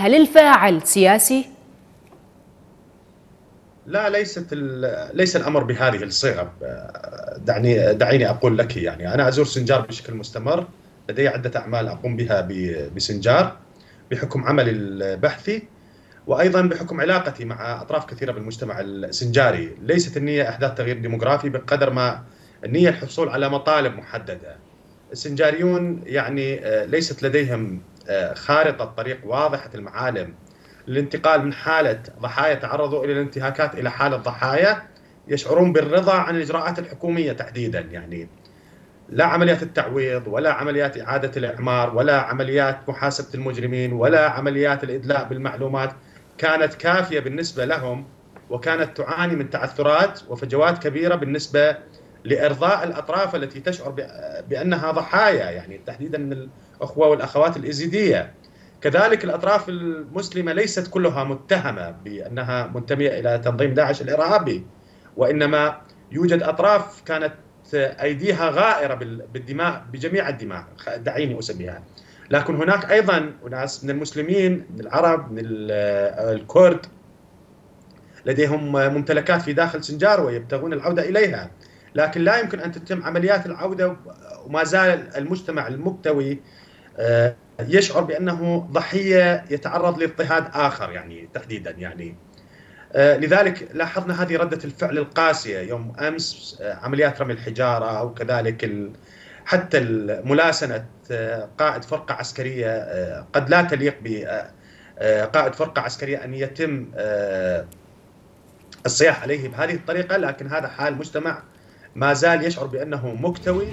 هل الفاعل سياسي؟ لا ليست ليس الأمر بهذه الصيغة دعني دعيني أقول لك يعني أنا أزور سنجار بشكل مستمر لدي عدة أعمال أقوم بها بسنجار بحكم عملي البحثي وأيضا بحكم علاقتي مع أطراف كثيرة بالمجتمع السنجاري، ليست النية أحداث تغيير ديموغرافي بقدر ما النيه الحصول على مطالب محددة. السنجاريون يعني ليست لديهم خارطة طريق واضحة المعالم للانتقال من حالة ضحايا تعرضوا إلى الانتهاكات إلى حالة ضحايا يشعرون بالرضا عن الإجراءات الحكومية تحديدا. يعني لا عمليات التعويض ولا عمليات إعادة الإعمار ولا عمليات محاسبة المجرمين ولا عمليات الإدلاء بالمعلومات كانت كافية بالنسبة لهم وكانت تعاني من تعثرات وفجوات كبيرة بالنسبة لإرضاء الأطراف التي تشعر بأنها ضحايا يعني تحديدا من الأخوة والأخوات الإزيدية. كذلك الأطراف المسلمة ليست كلها متهمة بأنها منتمية إلى تنظيم داعش الإرهابي وإنما يوجد أطراف كانت أيديها غائرة بالدماء بجميع الدماء دعيني أسميها. لكن هناك أيضا ناس من المسلمين من العرب من الكرد لديهم ممتلكات في داخل سنجار ويبتغون العودة إليها. لكن لا يمكن أن تتم عمليات العودة وما زال المجتمع المكتوي يشعر بأنه ضحية يتعرض لاضطهاد آخر يعني تحديدا يعني. لذلك لاحظنا هذه ردة الفعل القاسية يوم أمس عمليات رمي الحجارة وكذلك حتى ملاسنه قائد فرقة عسكرية قد لا تليق بقائد فرقة عسكرية أن يتم الصياح عليه بهذه الطريقة لكن هذا حال مجتمع ما زال يشعر بأنه مكتوي.